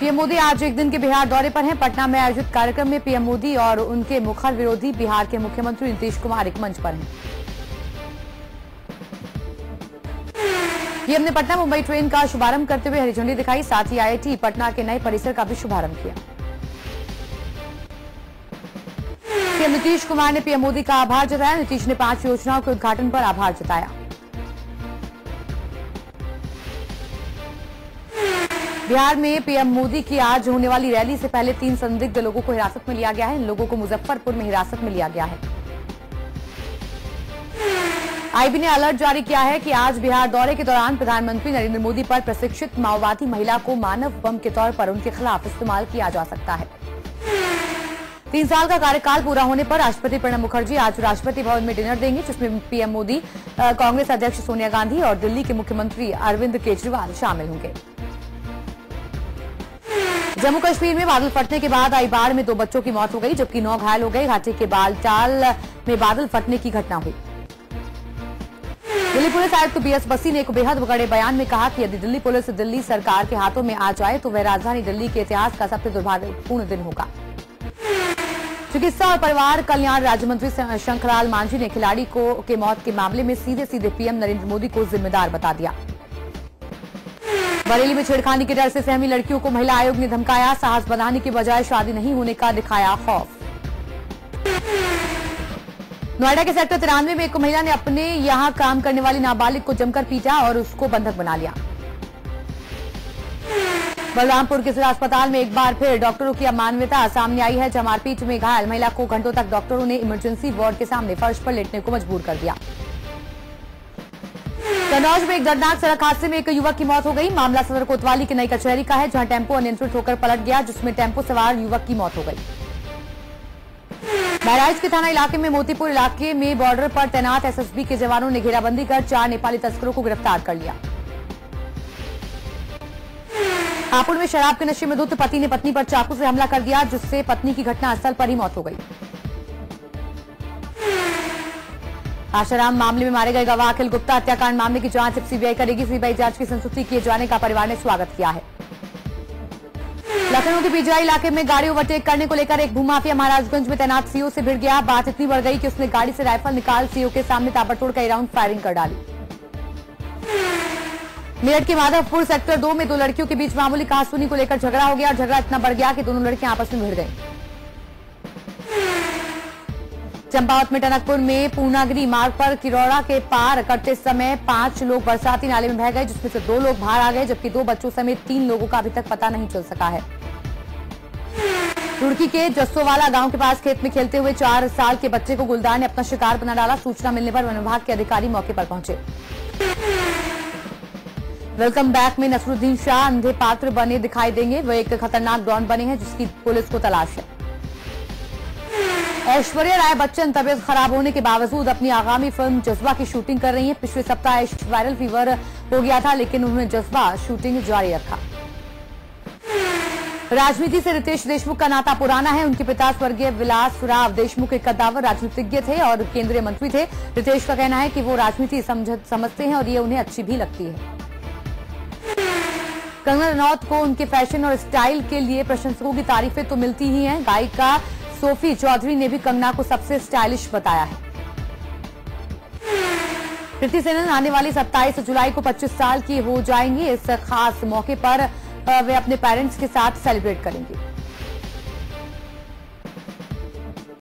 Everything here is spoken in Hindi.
पीएम मोदी आज एक दिन के बिहार दौरे पर हैं। पटना में आयोजित कार्यक्रम में पीएम मोदी और उनके मुखर विरोधी बिहार के मुख्यमंत्री नीतीश कुमार एक मंच पर हैं। पीएम ने पटना मुंबई ट्रेन का शुभारंभ करते हुए हरी झंडी दिखाई, साथ ही आईआईटी पटना के नए परिसर का भी शुभारंभ किया। पीएम नीतीश कुमार ने पीएम मोदी का आभार जताया। नीतीश ने पाँच योजनाओं के उद्घाटन पर आभार जताया। बिहार में पीएम मोदी की आज होने वाली रैली से पहले तीन संदिग्ध लोगों को हिरासत में लिया गया है। इन लोगों को मुजफ्फरपुर में हिरासत में लिया गया है। आईबी ने अलर्ट जारी किया है कि आज बिहार दौरे के दौरान प्रधानमंत्री नरेंद्र मोदी पर प्रशिक्षित माओवादी महिला को मानव बम के तौर पर उनके खिलाफ इस्तेमाल किया जा सकता है। तीन साल का कार्यकाल पूरा होने पर राष्ट्रपति प्रणब मुखर्जी आज राष्ट्रपति भवन में डिनर देंगे, जिसमें पीएम मोदी कांग्रेस अध्यक्ष सोनिया गांधी और दिल्ली के मुख्यमंत्री अरविंद केजरीवाल शामिल होंगे। जम्मू कश्मीर में बादल फटने के बाद आई बाढ़ में दो बच्चों की मौत हो गई, जबकि नौ घायल हो गए। घाटी के बालटाल में बादल फटने की घटना हुई। दिल्ली पुलिस आयुक्त बीएस बसी ने एक बेहद बड़े बयान में कहा कि यदि दिल्ली पुलिस दिल्ली सरकार के हाथों में आ जाए तो वह राजधानी दिल्ली के इतिहास का सबसे दुर्भाग्यपूर्ण दिन होगा। चिकित्सा और परिवार कल्याण राज्य मंत्री शंखलाल मांझी ने खिलाड़ी को के मौत के मामले में सीधे सीधे पीएम नरेंद्र मोदी को जिम्मेदार बता दिया। बरेली में छेड़खानी के डर से सहमी लड़कियों को महिला आयोग ने धमकाया, साहस बनाने के बजाय शादी नहीं होने का दिखाया खौफ। नोएडा के सेक्टर तिरानवे में एक महिला ने अपने यहाँ काम करने वाली नाबालिग को जमकर पीटा और उसको बंधक बना लिया। बलरामपुर के जिला अस्पताल में एक बार फिर डॉक्टरों की अमानवीयता सामने आई है। जब मारपीट में घायल महिला को घंटों तक डॉक्टरों ने इमरजेंसी वार्ड के सामने फर्श पर लेटने को मजबूर कर दिया। कन्नौज में एक दर्दनाक सड़क हादसे में एक युवक की मौत हो गई। मामला सदर कोतवाली की नई कचहरी का है, जहाँ टेंपो अनियंत्रित होकर पलट गया, जिसमें टेंपो सवार युवक की मौत हो गई। बहराइच के थाना इलाके में मोतीपुर इलाके में बॉर्डर पर तैनात एसएसबी के जवानों ने घेराबंदी कर चार नेपाली तस्करों को गिरफ़्तार कर लिया। हापुड़ में शराब के नशे में धुत पति ने पत्नी पर चाकू से हमला कर दिया, जिससे पत्नी की घटनास्थल पर ही मौत हो गई। आशाराम मामले में मारे गए गवाह अखिल गुप्ता हत्याकांड मामले की जाँच अब सीबीआई करेगी। सीबीआई जाँच की संस्तुति किए जाने का परिवार ने स्वागत किया है। लखनऊ के पीजीआई इलाके में गाड़ी ओवरटेक करने को लेकर एक भूमाफिया महाराजगंज में तैनात सीओ से भिड़ गया। बात इतनी बढ़ गई कि उसने गाड़ी से राइफल निकाल सीओ के सामने ताबड़तोड़ कई राउंड फायरिंग कर डाली। मेरठ के माधवपुर सेक्टर दो में दो लड़कियों के बीच मामूली कहासुनी को लेकर झगड़ा हो गया और झगड़ा इतना बढ़ गया कि दोनों लड़कियाँ आपस में भिड़ गईं। चंपावत में टनकपुर में पूर्णागिरी मार्ग पर किरौड़ा के पार करते समय पाँच लोग बरसाती नाले में बह गए, जिसमें से दो लोग बाहर आ गए, जबकि दो बच्चों समेत तीन लोगों का अभी तक पता नहीं चल सका है। रुड़की के जस्सोवाला गाँव के पास खेत में खेलते हुए चार साल के बच्चे को गुलदार ने अपना शिकार बना डाला, सूचना मिलने पर वन विभाग के अधिकारी मौके पर पहुँचे। वेलकम बैक में नसरुद्दीन शाह, अंधे पात्र बने दिखाई देंगे। वो एक खतरनाक डॉन बने हैं, जिसकी पुलिस को तलाश है। ऐश्वर्या राय बच्चन, तबियत खराब होने के बावजूद अपनी आगामी फ़िल्म जज्बा की शूटिंग कर रही हैं। पिछले सप्ताह वायरल फीवर हो गया था, लेकिन उन्होंने जज्बा शूटिंग जारी रखा। राजनीति से रितेश देशमुख का नाता पुराना है। उनके पिता स्वर्गीय विलास राव देशमुख एक कदावर राजनीतिज्ञ थे और केंद्रीय मंत्री थे। रितेश का कहना है कि वो राजनीति समझते हैं और ये उन्हें अच्छी भी लगती है। कंगना रनौत को उनके फ़ैशन और स्टाइल के लिए प्रशंसकों की तारीफें तो मिलती ही हैं। गायिका सोफी चौधरी ने भी कंगना को सबसे स्टाइलिश बताया है। कृति सेनन आने वाली 27 जुलाई को 25 साल की हो जाएँगी। इस खास मौके पर वे अपने पेरेंट्स के साथ सेलिब्रेट करेंगी।